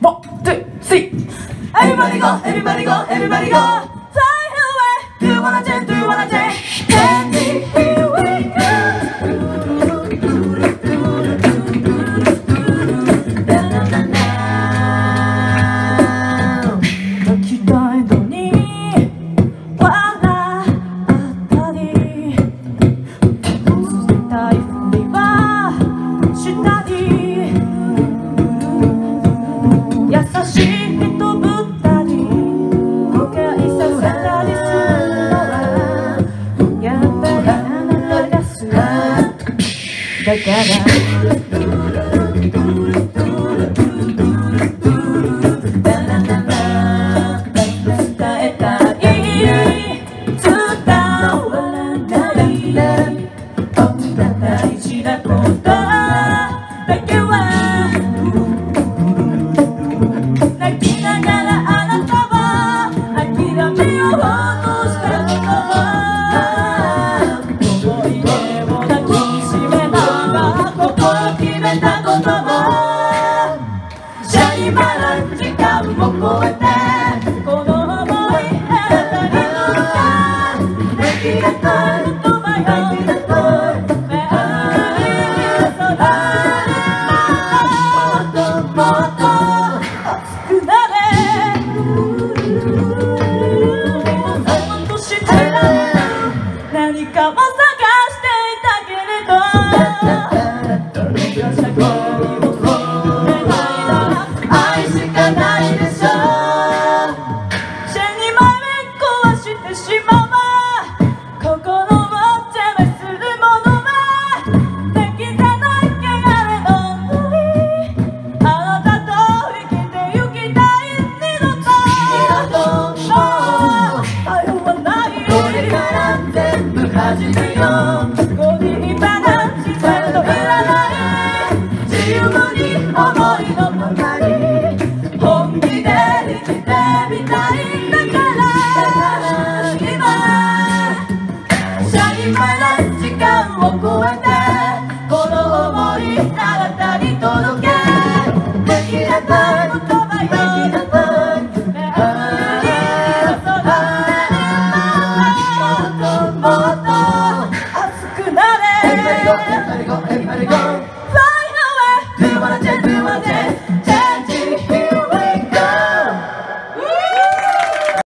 One, two, three. Everybody go, everybody go, everybody go. Fly away. Do what I do, do what I do. Candy. Together. Mama. 虫ママ心を邪魔するものはできてない汚れど鳥あなたと生きてゆきたい二度と二度とう迷わないよこれから全部始めよ。う go, everybody go.